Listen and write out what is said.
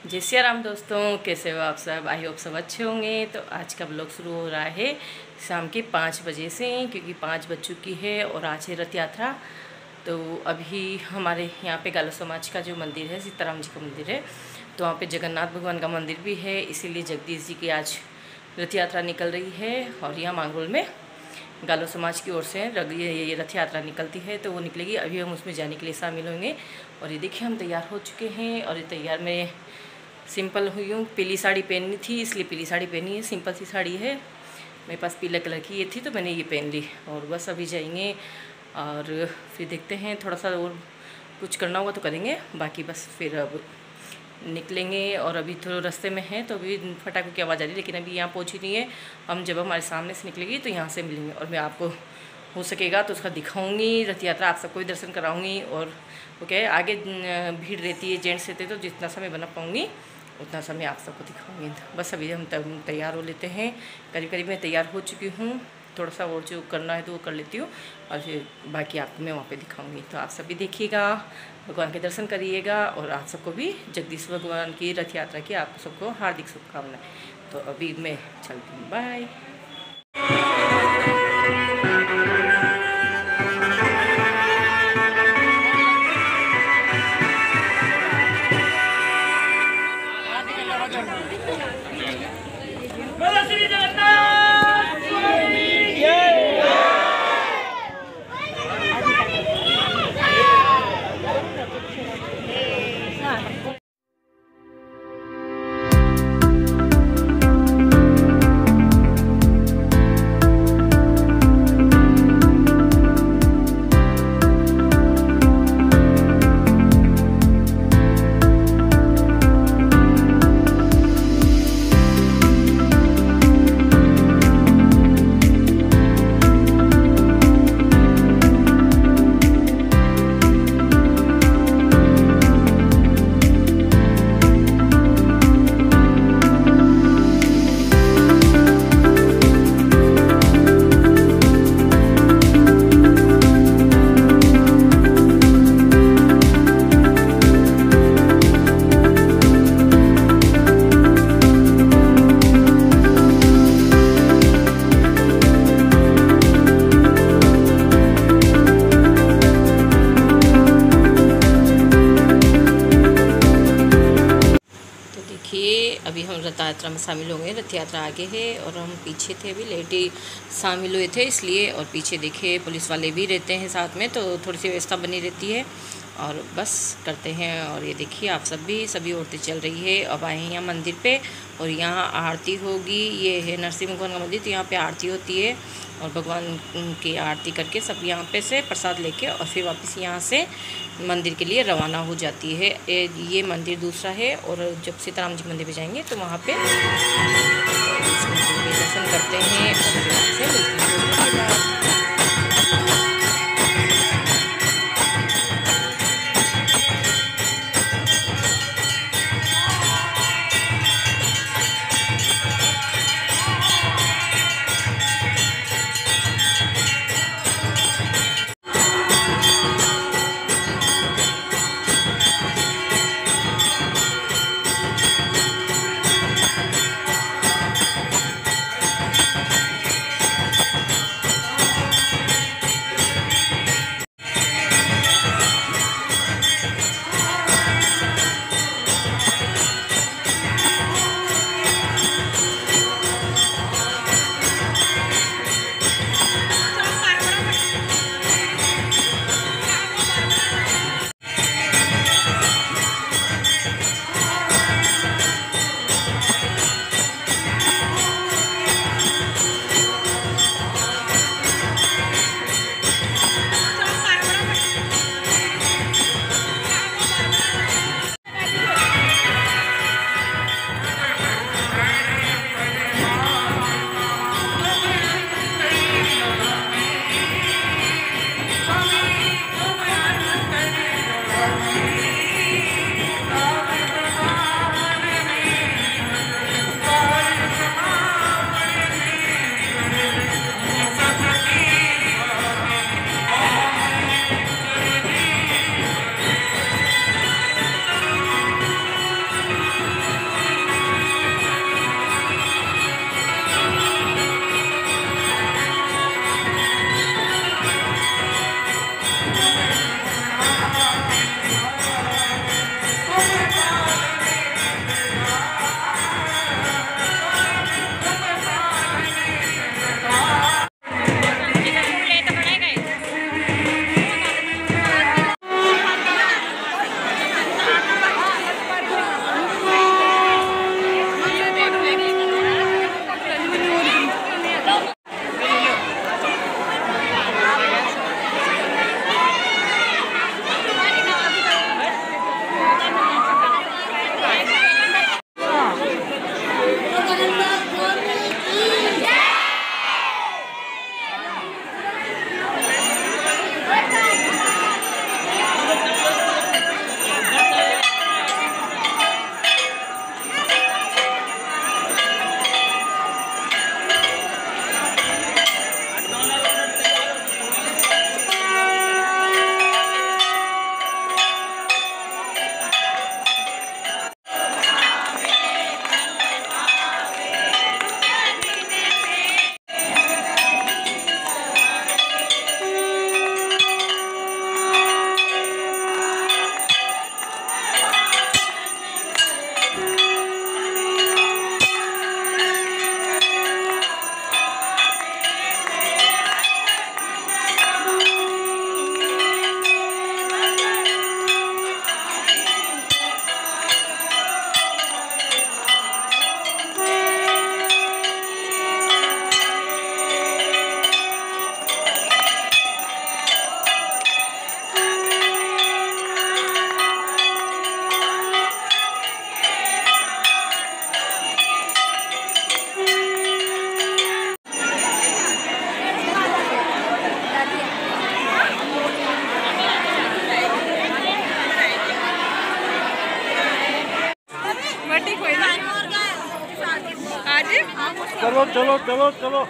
जय सिया राम दोस्तों, कैसे हो आप सब? आई होप सब अच्छे होंगे। तो आज का ब्लॉग शुरू हो रहा है शाम के पाँच बजे से, क्योंकि पाँच बज चुकी है और आज है रथ यात्रा। तो अभी हमारे यहाँ पे गालो समाज का जो मंदिर है, सीताराम जी का मंदिर है तो वहाँ पे जगन्नाथ भगवान का मंदिर भी है। इसीलिए जगदीश जी की आज रथ यात्रा निकल रही है और यहाँ मांगरोल में गालो समाज की ओर से ये रथ यात्रा निकलती है तो वो निकलेगी। अभी हम उसमें जाने के लिए शामिल होंगे और ये देखिए, हम तैयार हो चुके हैं और ये तैयार में सिंपल हुई हूँ। पीली साड़ी पहननी थी, इसलिए पीली साड़ी पहनी है। सिंपल सी साड़ी है। मेरे पास पीले कलर की ये थी तो मैंने ये पहन ली। और बस अभी जाएँगे और फिर देखते हैं। थोड़ा सा और कुछ करना होगा तो करेंगे। बाकी बस फिर अब निकलेंगे और अभी थोड़ा रास्ते में है तो अभी फटाखों की आवाज़ आ रही है, लेकिन अभी यहाँ पहुँची नहीं है। हम जब हमारे सामने से निकलेगी तो यहाँ से मिलेंगे। और मैं आपको हो सकेगा तो उसका दिखाऊँगी, रथ यात्रा आप सबको भी दर्शन कराऊँगी। और वो क्या है आगे भीड़ रहती है, जेंट्स रहते हैं तो जितना समय बना पाऊँगी। उतना समय आप सबको दिखाऊँगी। बस अभी हम तैयार हो लेते हैं। करीब करीब मैं तैयार हो चुकी हूँ। थोड़ा सा और जो करना है तो वो कर लेती हूँ। और फिर बाकी आपको मैं वहाँ पे दिखाऊँगी। तो आप सभी देखिएगा, भगवान के दर्शन करिएगा और आप सबको भी जगदीश भगवान की रथ यात्रा की आप सबको हार्दिक शुभकामनाएँ। तो अभी मैं चलती हूँ। बाय अभी हम रथ यात्रा में शामिल होंगे रथ यात्रा आगे है और हम पीछे थे अभी, लेट ही शामिल हुए थे इसलिए और पीछे देखे पुलिस वाले भी रहते हैं साथ में तो थोड़ी सी व्यवस्था बनी रहती है। और बस करते हैं और ये देखिए, आप सब भी, सभी औरतें चल रही है। अब आए हैं यहाँ मंदिर पे और यहाँ आरती होगी। ये है नरसिंह भगवान का मंदिर तो यहाँ पे आरती होती है और भगवान की आरती करके सब यहाँ पे से प्रसाद लेके और फिर वापस यहाँ से मंदिर के लिए रवाना हो जाती है। ये मंदिर दूसरा है और जब सीताराम जी मंदिर पर जाएँगे तो वहाँ पर दर्शन करते हैं और फिर से मिलते हैं। चलो चलो चलो चलो।